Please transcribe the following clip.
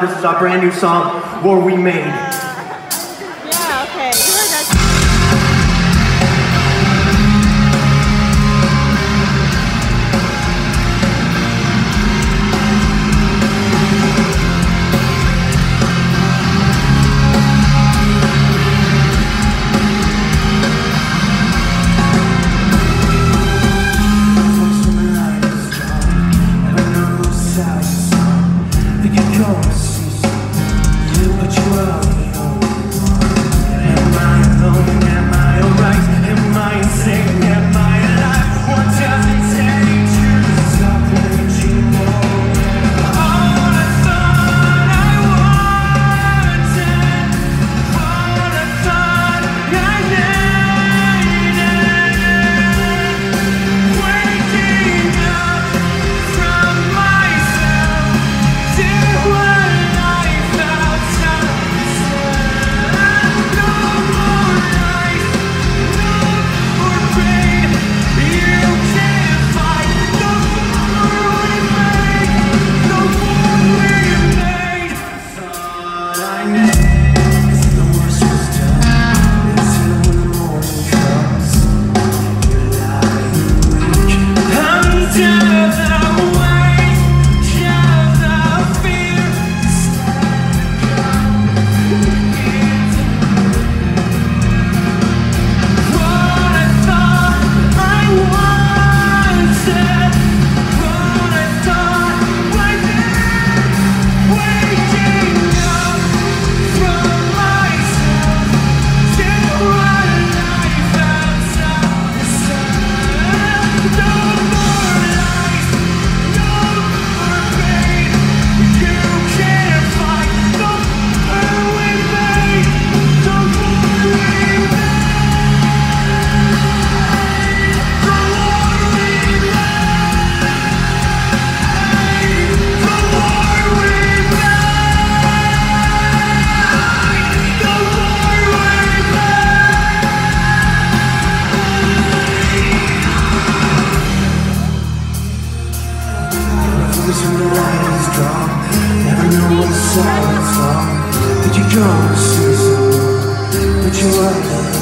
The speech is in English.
This is our brand new song, War We Made. Silence you to see someone? But you were